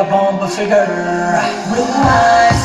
a bomb figure. With my